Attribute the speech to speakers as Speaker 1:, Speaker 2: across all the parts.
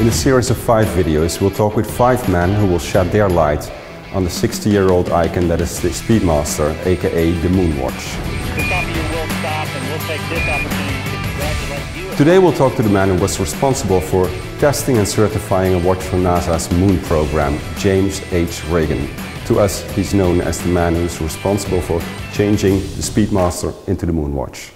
Speaker 1: In a series of five videos, we'll talk with five men who will shed their light on the 60-year-old icon that is the Speedmaster, aka the Moonwatch. Today we'll talk to the man who was responsible for testing and certifying a watch for NASA's moon program, James H. Ragan. To us, he's known as the man who's responsible for changing the Speedmaster into the Moonwatch.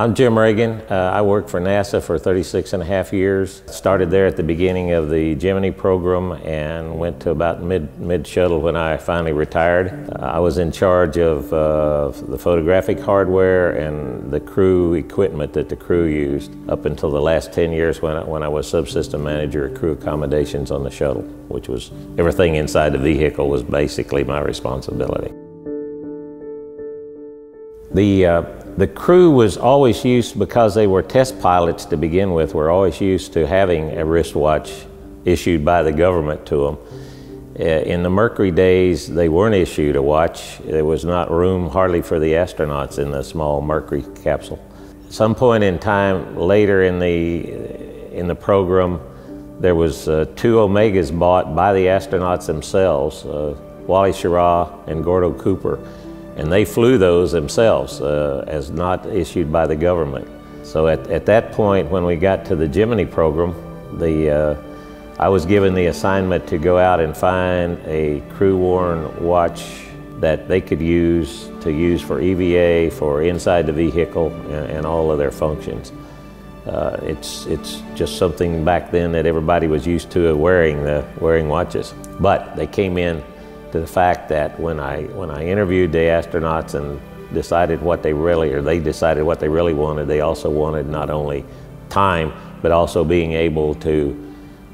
Speaker 2: I'm Jim Ragan. Uh, I worked for NASA for 36 and a half years. Started there at the beginning of the Gemini program and went to about mid, mid shuttle when I finally retired. Uh, I was in charge of uh, the photographic hardware and the crew equipment that the crew used up until the last 10 years when I, when I was subsystem manager of crew accommodations on the shuttle, which was everything inside the vehicle was basically my responsibility. The, uh, the crew was always used, because they were test pilots to begin with, were always used to having a wristwatch issued by the government to them. Uh, in the Mercury days, they weren't issued a watch. There was not room hardly for the astronauts in the small Mercury capsule. Some point in time later in the, in the program, there was uh, two Omegas bought by the astronauts themselves, uh, Wally Schirra and Gordo Cooper and they flew those themselves uh, as not issued by the government. So at, at that point, when we got to the Gemini program, the, uh, I was given the assignment to go out and find a crew-worn watch that they could use to use for EVA, for inside the vehicle, and, and all of their functions. Uh, it's, it's just something back then that everybody was used to wearing, the, wearing watches. But they came in to the fact that when I, when I interviewed the astronauts and decided what they really, or they decided what they really wanted, they also wanted not only time, but also being able to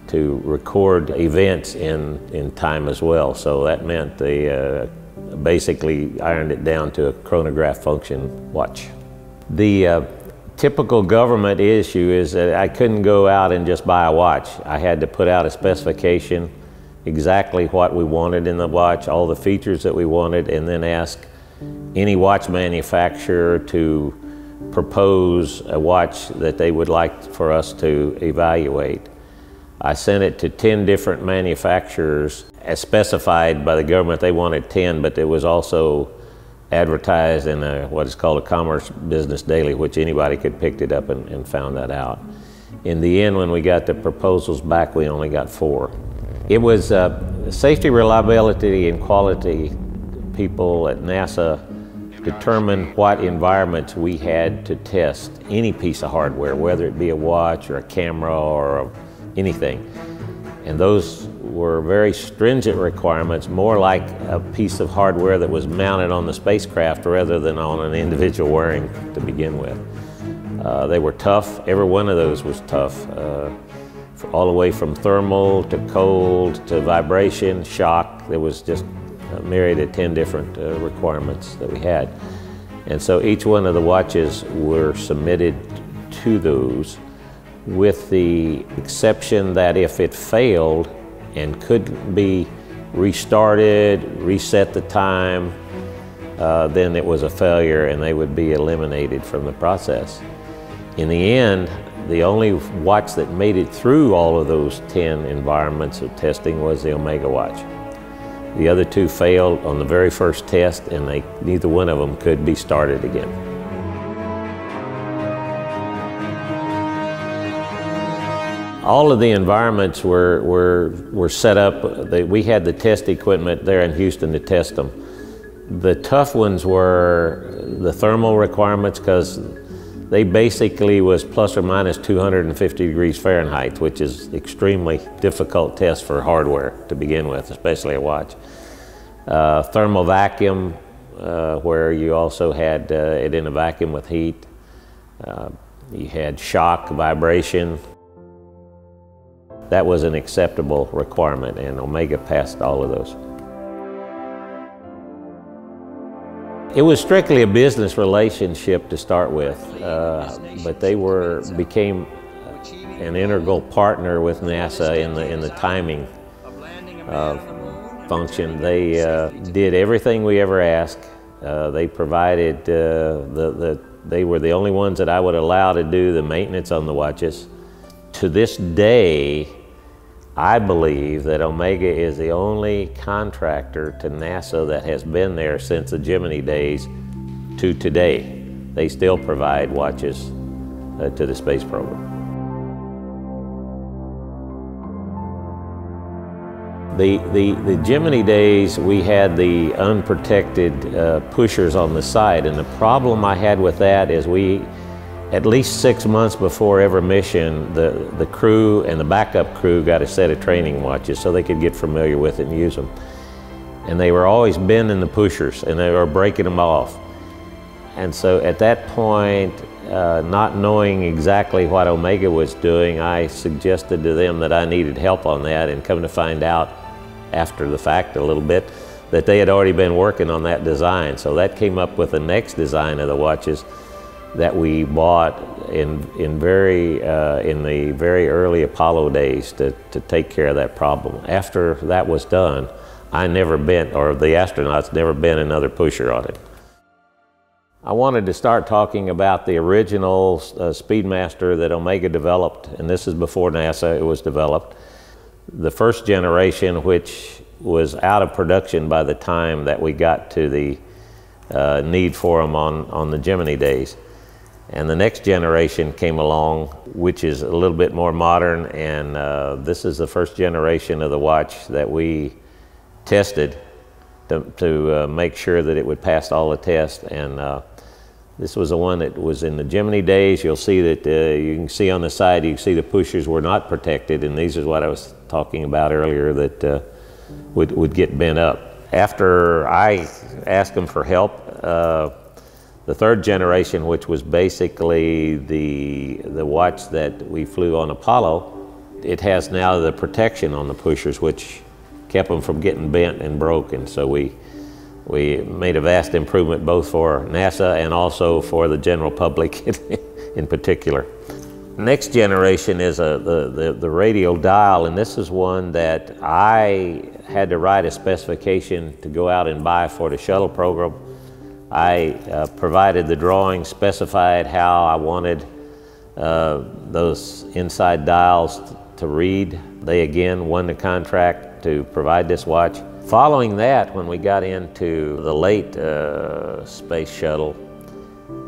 Speaker 2: to record events in, in time as well. So that meant they uh, basically ironed it down to a chronograph function watch. The uh, typical government issue is that I couldn't go out and just buy a watch. I had to put out a specification exactly what we wanted in the watch, all the features that we wanted, and then ask any watch manufacturer to propose a watch that they would like for us to evaluate. I sent it to 10 different manufacturers as specified by the government. They wanted 10, but it was also advertised in a, what is called a Commerce Business Daily, which anybody could pick it up and, and found that out. In the end, when we got the proposals back, we only got four. It was uh, safety, reliability, and quality people at NASA determined what environments we had to test any piece of hardware, whether it be a watch or a camera or a, anything. And those were very stringent requirements, more like a piece of hardware that was mounted on the spacecraft rather than on an individual wearing to begin with. Uh, they were tough. Every one of those was tough. Uh, all the way from thermal to cold to vibration, shock. There was just a myriad of 10 different uh, requirements that we had. And so each one of the watches were submitted to those with the exception that if it failed and could be restarted, reset the time, uh, then it was a failure and they would be eliminated from the process. In the end, the only watch that made it through all of those 10 environments of testing was the Omega watch. The other two failed on the very first test and they, neither one of them could be started again. All of the environments were, were, were set up, they, we had the test equipment there in Houston to test them. The tough ones were the thermal requirements because they basically was plus or minus 250 degrees Fahrenheit, which is extremely difficult test for hardware to begin with, especially a watch. Uh, thermal vacuum, uh, where you also had uh, it in a vacuum with heat. Uh, you had shock, vibration. That was an acceptable requirement, and Omega passed all of those. It was strictly a business relationship to start with, uh, but they were became an integral partner with NASA in the in the timing uh, function. They uh, did everything we ever asked. Uh, they provided uh, the the they were the only ones that I would allow to do the maintenance on the watches. To this day, I believe that Omega is the only contractor to NASA that has been there since the Gemini days to today. They still provide watches uh, to the space program. The, the, the Gemini days, we had the unprotected uh, pushers on the side, and the problem I had with that is we, at least six months before every mission, the, the crew and the backup crew got a set of training watches so they could get familiar with it and use them. And they were always bending the pushers and they were breaking them off. And so at that point, uh, not knowing exactly what Omega was doing, I suggested to them that I needed help on that and come to find out after the fact a little bit that they had already been working on that design. So that came up with the next design of the watches that we bought in, in, very, uh, in the very early Apollo days to, to take care of that problem. After that was done, I never bent, or the astronauts never bent another pusher on it. I wanted to start talking about the original uh, Speedmaster that Omega developed, and this is before NASA it was developed the first generation, which was out of production by the time that we got to the uh, need for them on, on the Gemini days. And the next generation came along, which is a little bit more modern, and uh, this is the first generation of the watch that we tested to, to uh, make sure that it would pass all the tests. And uh, this was the one that was in the Gemini days. You'll see that uh, you can see on the side, you can see the pushers were not protected, and these is what I was talking about earlier that uh, would, would get bent up. After I asked them for help, uh, the third generation, which was basically the, the watch that we flew on Apollo, it has now the protection on the pushers, which kept them from getting bent and broken. So we, we made a vast improvement both for NASA and also for the general public in particular. Next generation is a, the, the, the radial dial, and this is one that I had to write a specification to go out and buy for the shuttle program. I uh, provided the drawing, specified how I wanted uh, those inside dials to read. They again won the contract to provide this watch. Following that, when we got into the late uh, space shuttle,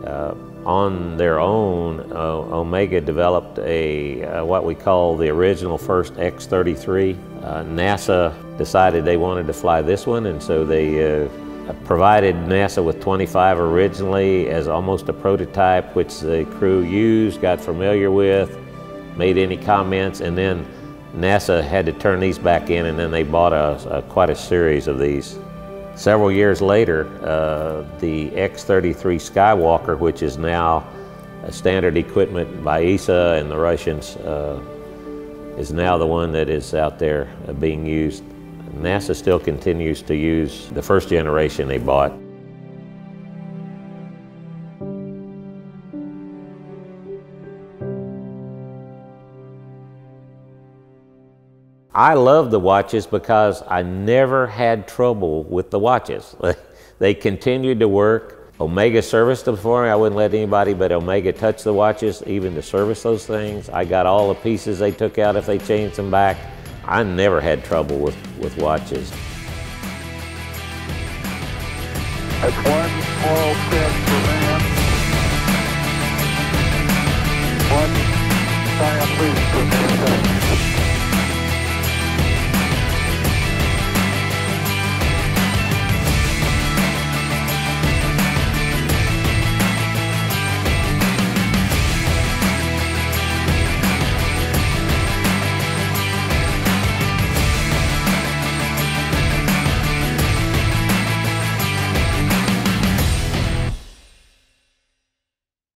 Speaker 2: uh, on their own, Omega developed a uh, what we call the original first X-33. Uh, NASA decided they wanted to fly this one, and so they provided NASA with 25 originally as almost a prototype, which the crew used, got familiar with, made any comments, and then NASA had to turn these back in, and then they bought a, a quite a series of these. Several years later, uh, the X-33 Skywalker, which is now a standard equipment by ESA and the Russians, uh, is now the one that is out there uh, being used. NASA still continues to use the first generation they bought. I love the watches because I never had trouble with the watches. they continued to work. Omega serviced them for me. I wouldn't let anybody but Omega touch the watches, even to service those things. I got all the pieces they took out if they changed them back. I never had trouble with, with watches.
Speaker 3: That's one small step for man, one giant leap for mankind.